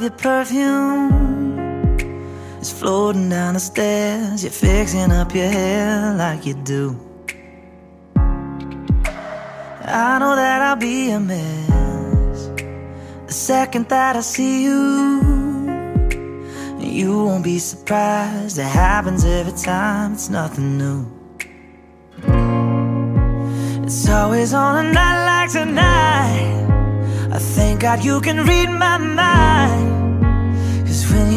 Of your perfume is floating down the stairs. You're fixing up your hair like you do. I know that I'll be a mess the second that I see you. You won't be surprised, it happens every time, it's nothing new. It's always on a night like tonight. I thank God you can read my mind.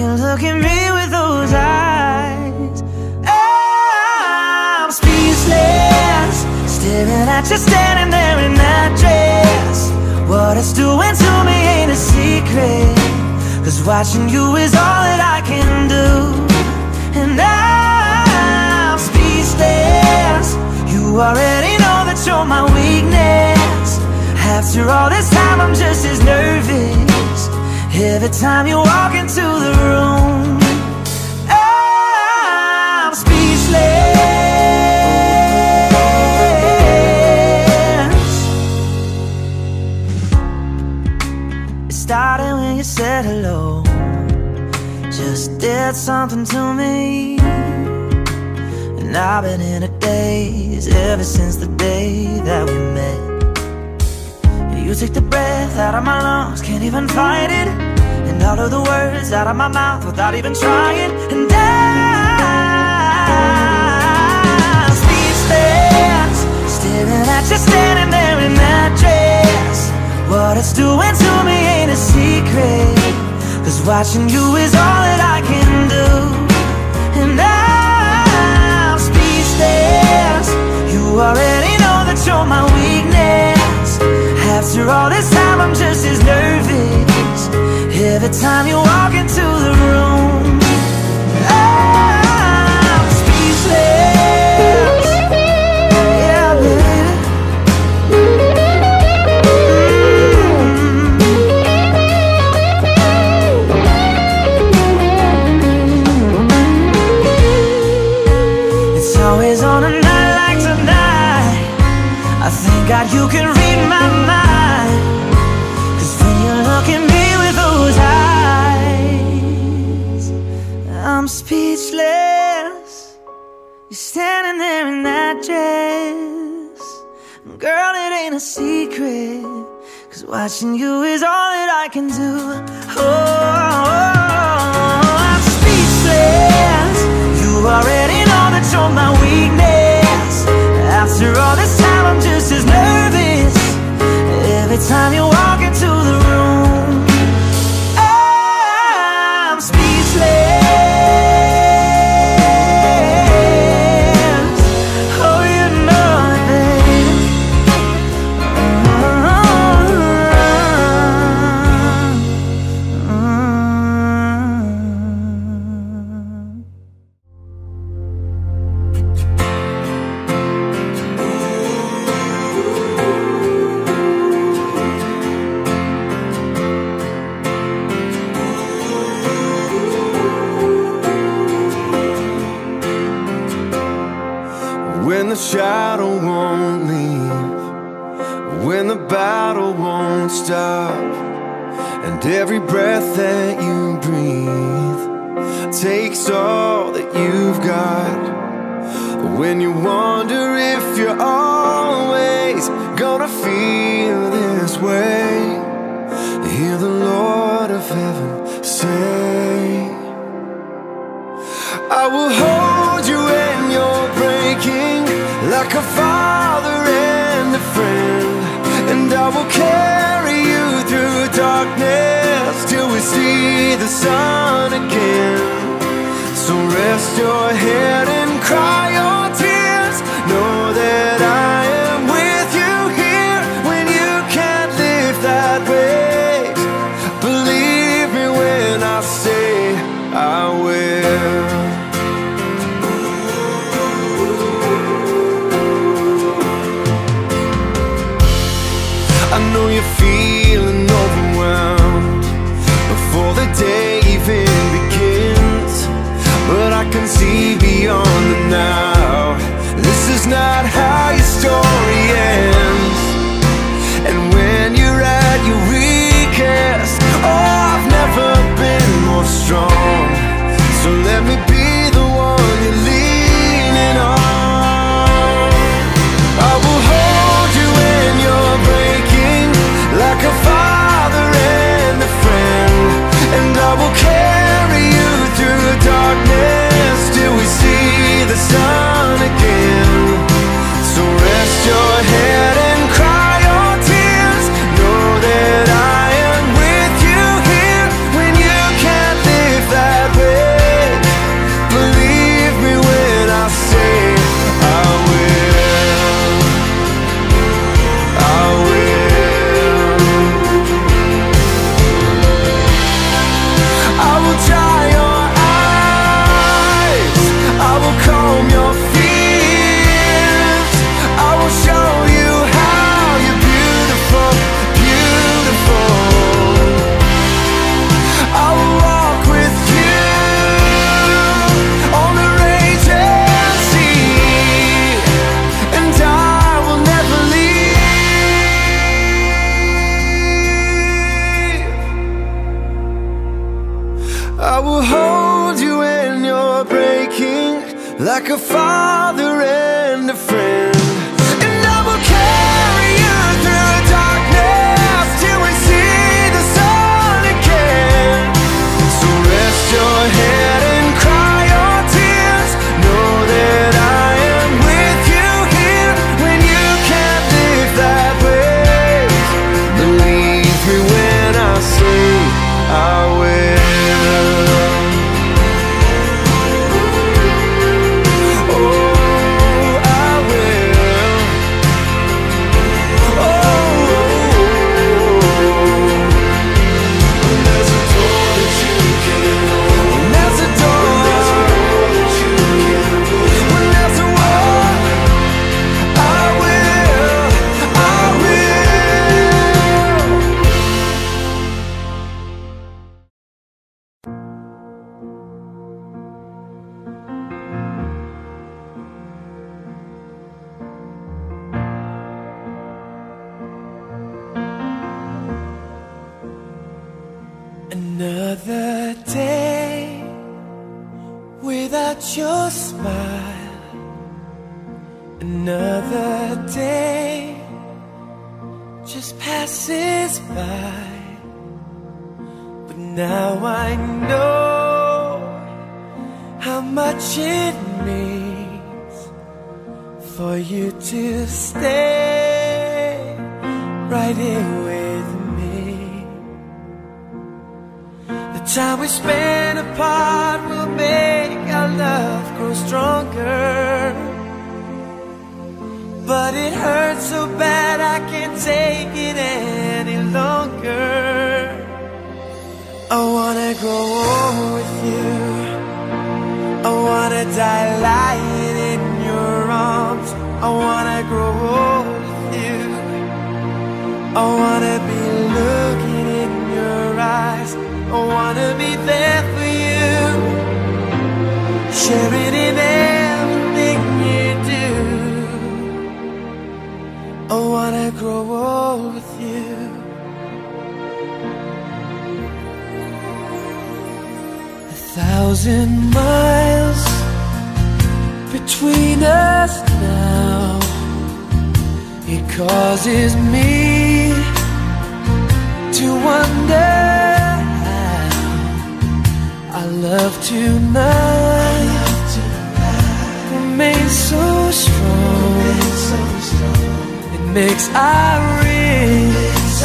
You look at me with those eyes, I'm speechless. Staring at you standing there in that dress. What it's doing to me ain't a secret. Cause watching you is all that I can do. And I'm speechless. You already know that you're my weakness. After all this time, I'm just as nervous. Every time you walk into the room I'm speechless. It started when you said hello. Just did something to me. And I've been in a daze Ever since the day that we met. You take the breath out of my lungs Can't even fight it all of the words out of my mouth without even trying. And I Speechless Staring at you standing there in that dress What it's doing to me ain't a secret. Cause watching you is all that I can do. And I'm speechless You already know that you're my weakness. After all this time I'm just as nervous. Every time you walk into the room. speechless. You're standing there in that dress. Girl, it ain't a secret. Cause watching you is all that I can do. Oh, oh I'm speechless. You already know that you're my weakness. After all this time, I'm just as nervous. Every time you walk into the room. see the sun again. So rest your head and cry. your smile. Another day just passes by. But now I know how much it means For you to stay right here with me. The time we spend apart will make love grow stronger. But it hurts so bad I can't take it any longer. I wanna grow old with you. I wanna die lying in your arms. I wanna grow old with you. I wanna In everything you do. I wanna grow old with you. A thousand miles between us now. It causes me to wonder how our love tonight so strong. It makes our wrists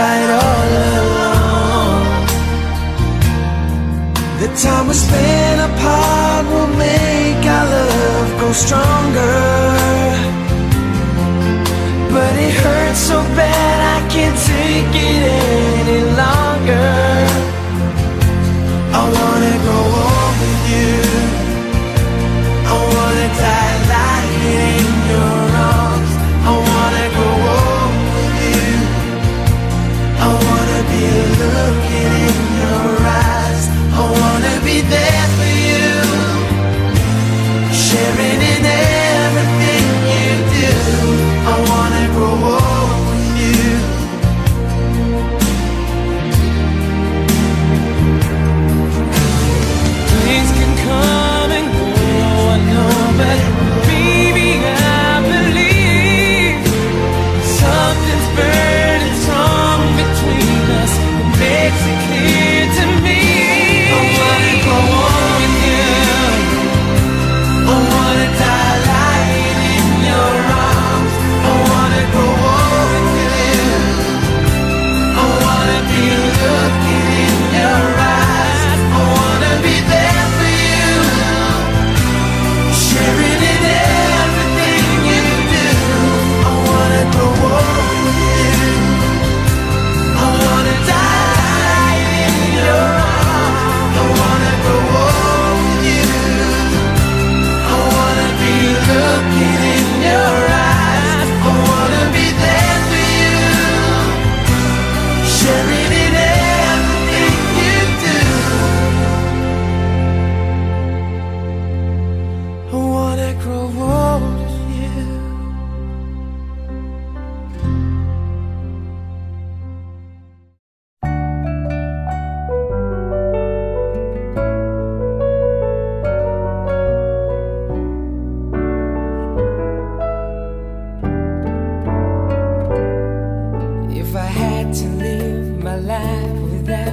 right all along. The time we spend apart will make our love grow stronger. But it hurts so bad I can't take it any longer. I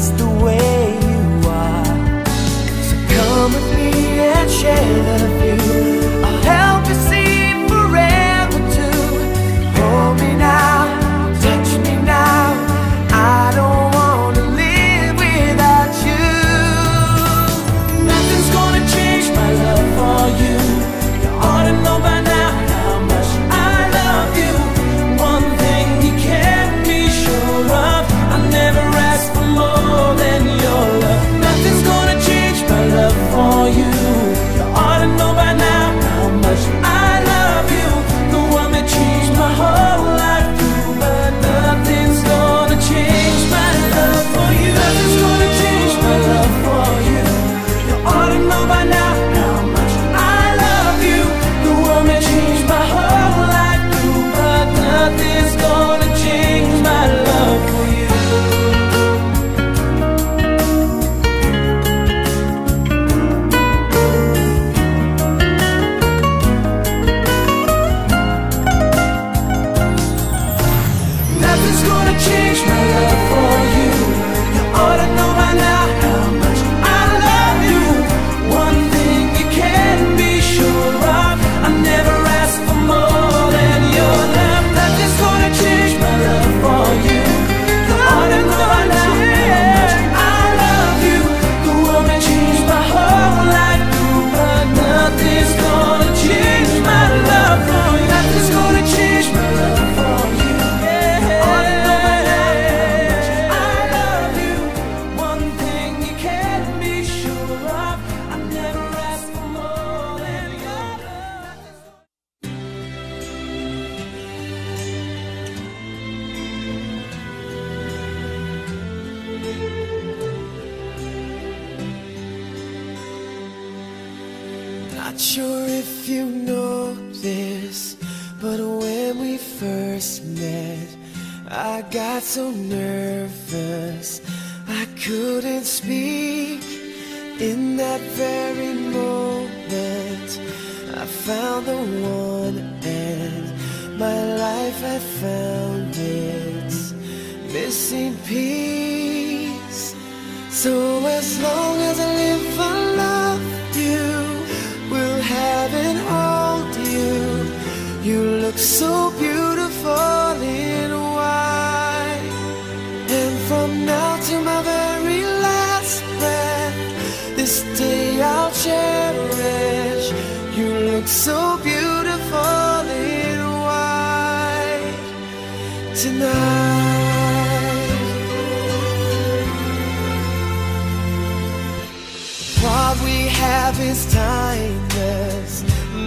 just the way you are. So come with me and share the found its missing piece. So as long as I live, for love you. will have it all, you. You look so